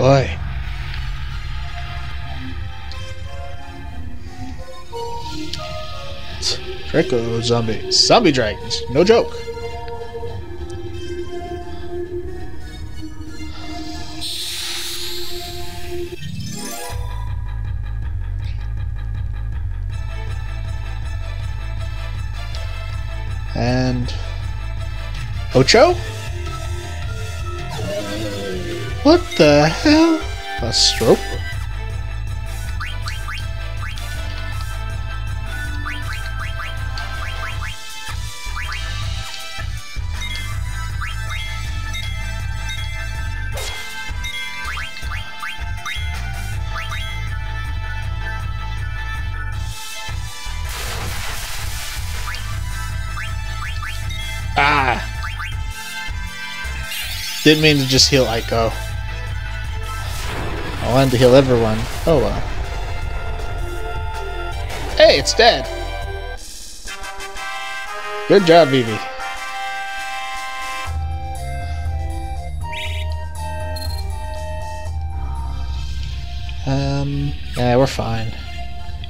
Boy. Draco zombie. Zombie dragons. No joke. And Ocho? What the hell? A stroke? Ah! Didn't mean to just heal Eiko. I wanted to heal everyone. Oh well. Hey, it's dead! Good job, Vivi. Um, yeah, we're fine.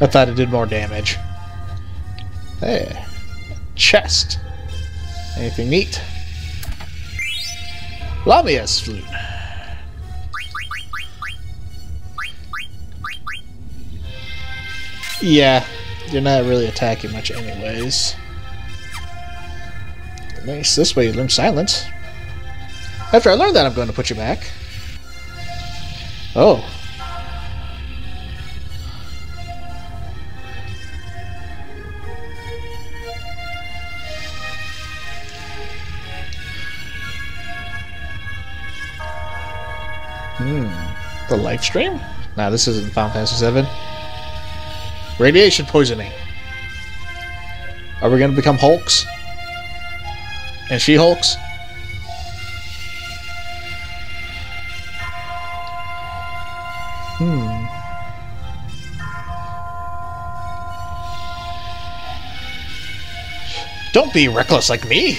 I thought it did more damage. Hey, chest. Anything neat? Lamia's flute. Yeah, you're not really attacking much anyways. Nice, this way you learn silence. After I learn that, I'm going to put you back. Oh. Hmm. The live stream? Nah, this isn't Final Fantasy VII. Radiation poisoning. Are we gonna become Hulks? And she Hulks? Hmm. Don't be reckless like me!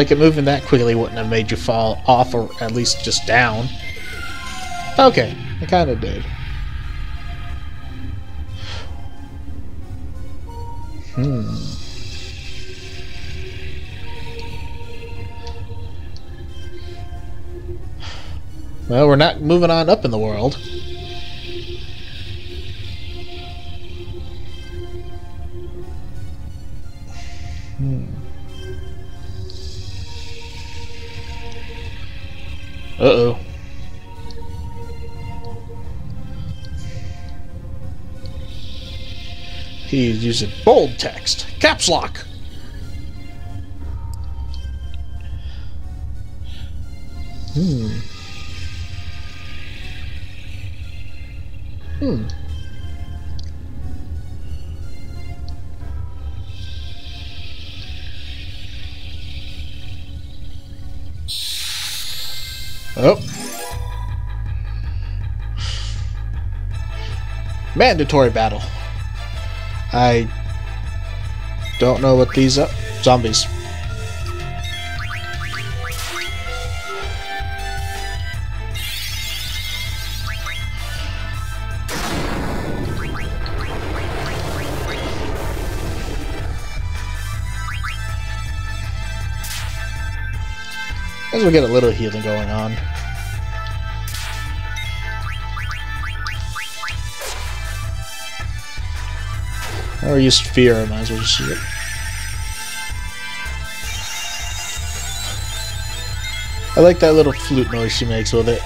Like it moving that quickly wouldn't have made you fall off or at least just down. Okay, it kind of did. Hmm. Well, we're not moving on up in the world. He's using bold text. Caps lock. Hmm. Hmm. Oh. Mandatory battle. I don't know what these are. Zombies. As we get a little healing going on. Or use fear, I might as well just use it. I like that little flute noise she makes with it.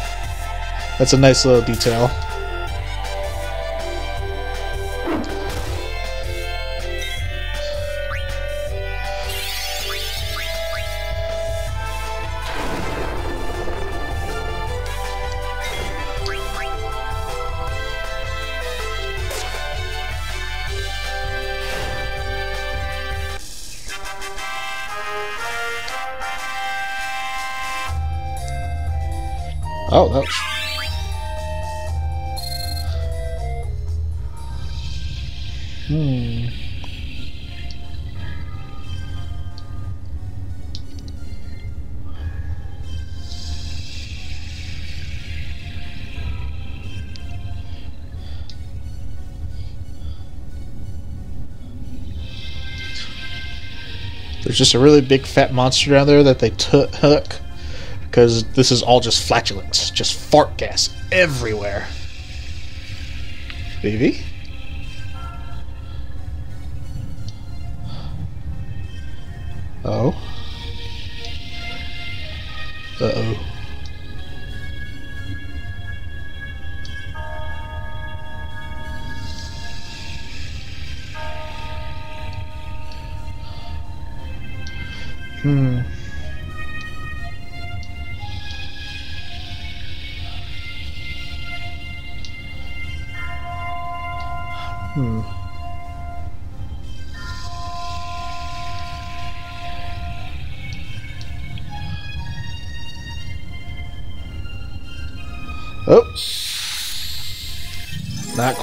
That's a nice little detail. Oh, that was... Hmm. There's just a really big fat monster down there that they took because this is all just flatulence, just fart gas everywhere. Vivi? Oh. Uh-oh. Hmm. Hmm.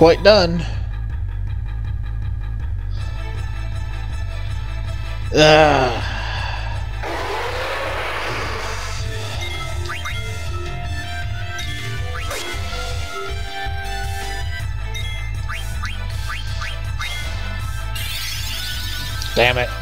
Quite done. Ah. Damn it.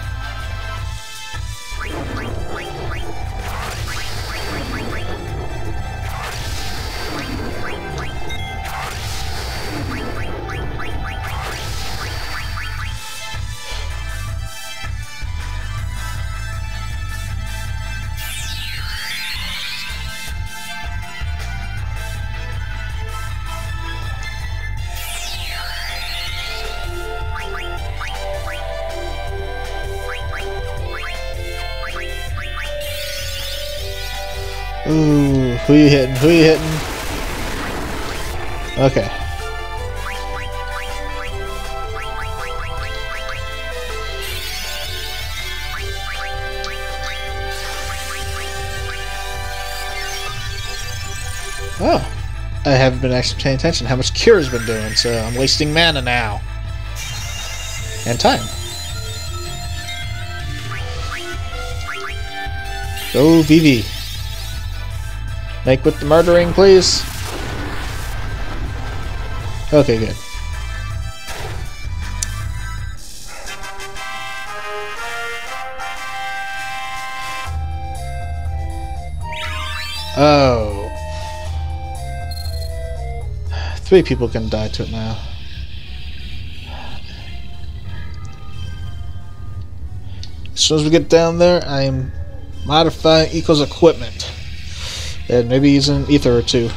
Who you hitting? Who you hitting? Okay. Oh. I haven't been actually paying attention how much Kira's been doing, so I'm wasting mana now. And time. Go Vivi. Make with the murdering, please. Okay, good. Oh. Three people can die to it now. As soon as we get down there, I'm modifying equals equipment. And maybe he's an ether or two.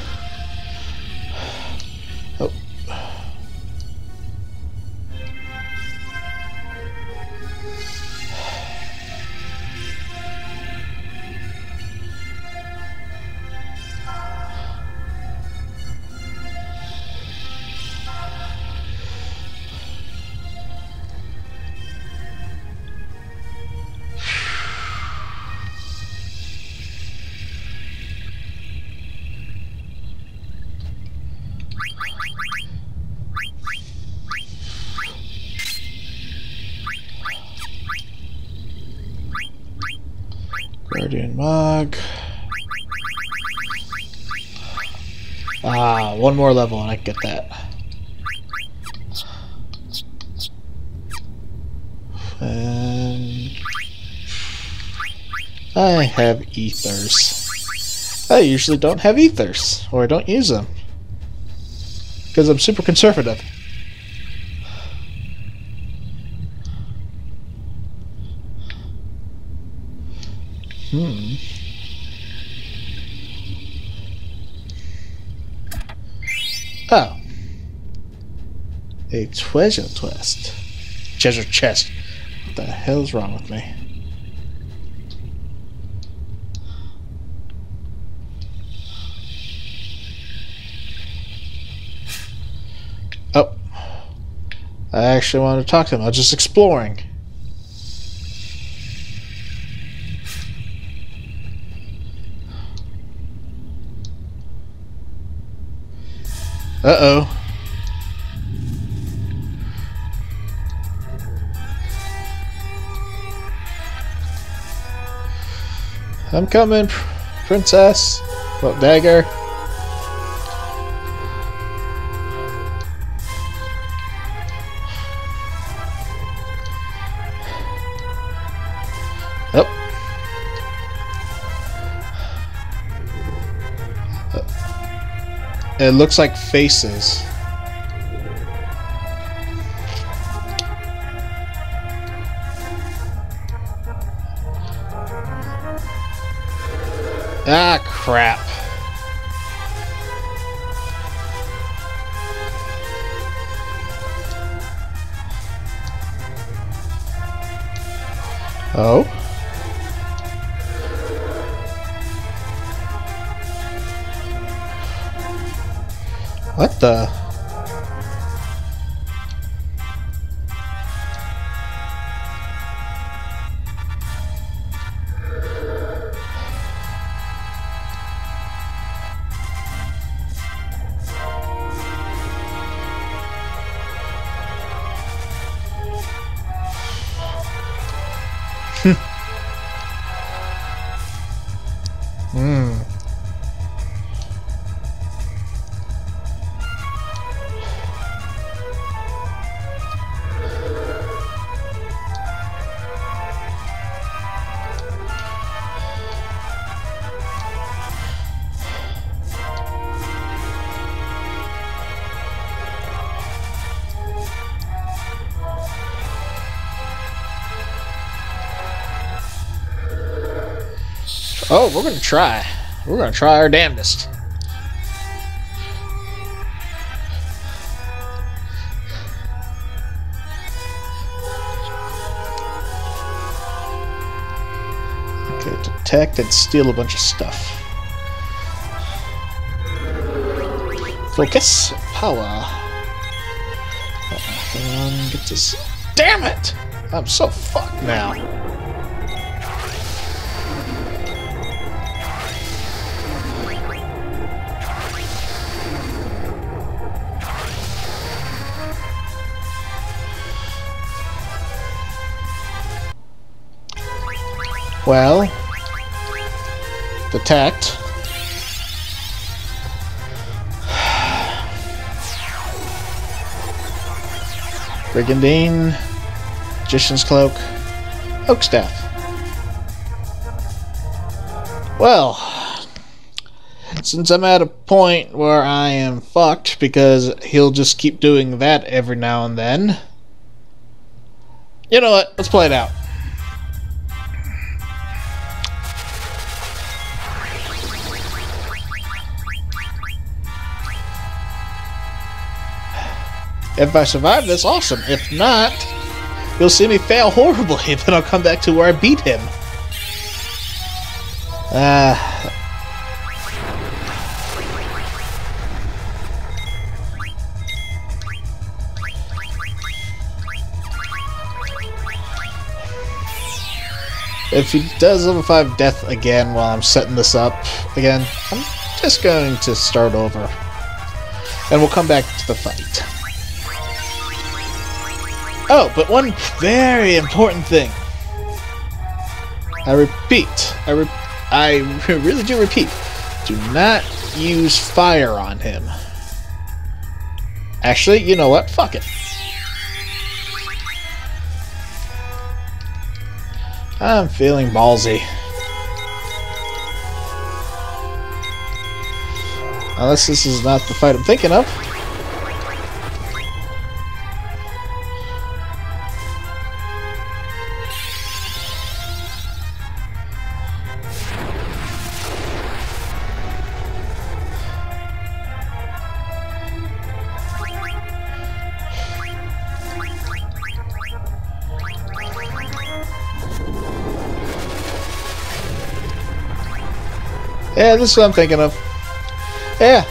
Guardian Mog. Ah, one more level and I get that. And I have ethers. I usually don't have ethers, or I don't use them. Because I'm super conservative. Hmm. Oh. A treasure chest. Treasure chest. What the hell's wrong with me? Oh. I actually wanted to talk to him. I was just exploring. Uh-oh. I'm coming, princess. Well, dagger. It looks like faces. Ah, crap. Oh? What the? Oh, we're gonna try. We're gonna try our damnedest. Okay, detect and steal a bunch of stuff. Focus. Power. Come on, get this. Damn it! I'm so fucked now. Well, detect. Brigandine, Magician's Cloak, Oak Staff. Well, since I'm at a point where I am fucked because he'll just keep doing that every now and then, you know what? Let's play it out. If I survive this, awesome. If not, you'll see me fail horribly, then I'll come back to where I beat him. Ah. if he does level 5 death again while I'm setting this up again, I'm just going to start over. And we'll come back to the fight. Oh, but one very important thing. I repeat, I, re I really do repeat, do not use fire on him. Actually, you know what? Fuck it. I'm feeling ballsy. Unless this is not the fight I'm thinking of. Yeah, this is what I'm thinking of. Yeah,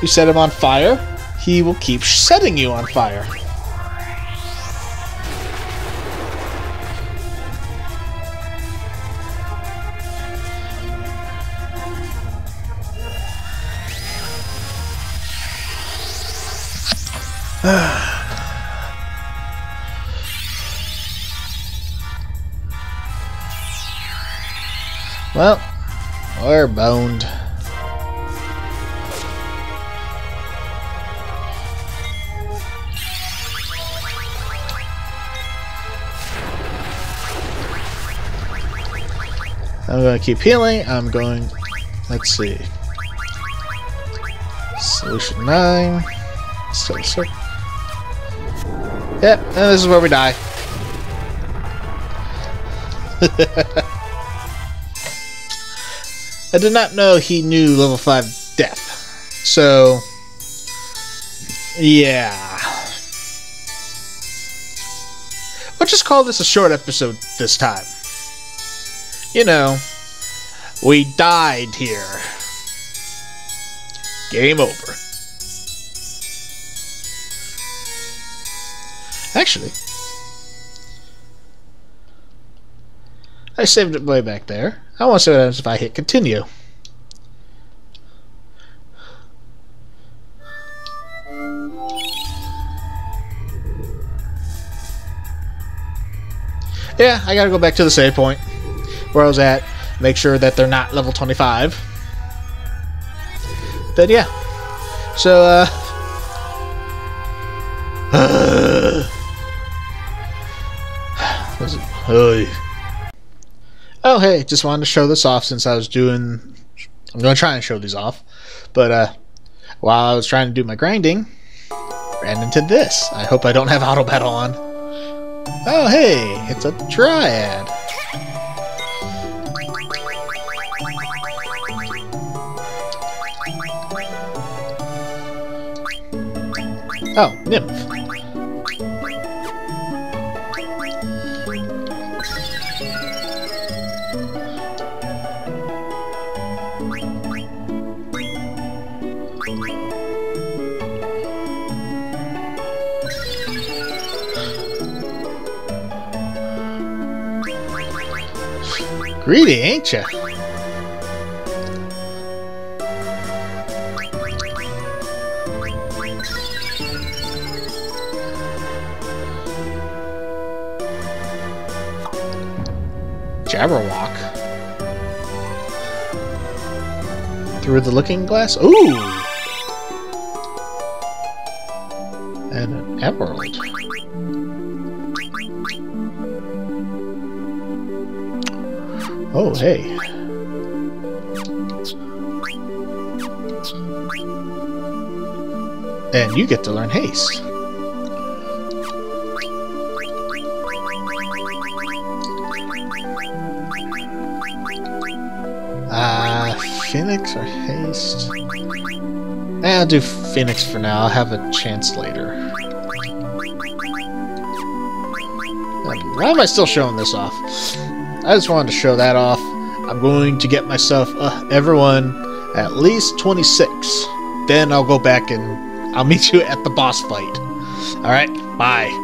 you set him on fire, he will keep setting you on fire. well, we're boned. I'm going to keep healing. I'm going... Let's see. Solution 9. So, so. Yep, and this is where we die. I did not know he knew level 5 death. So... Yeah. We'll just call this a short episode this time you know, we died here. Game over. Actually, I saved it way back there. I want to see what happens if I hit continue. Yeah, I gotta go back to the save point where I was at, make sure that they're not level 25. But yeah. So, uh... hey, just wanted to show this off since I was doing... I'm going to try and show these off. But, uh, while I was trying to do my grinding, ran into this. I hope I don't have auto battle on. Oh, hey, it's a Dryad. Oh, nymph. Greedy, ain't ya? Jabberwock. Through the looking glass? Ooh! And an emerald. Oh, hey. And you get to learn haste. Uh, Phoenix or Haste? Eh, I'll do Phoenix for now. I'll have a chance later. Why am I still showing this off? I just wanted to show that off. I'm going to get myself, uh, everyone, at least 26. Then I'll go back and I'll meet you at the boss fight. Alright, bye.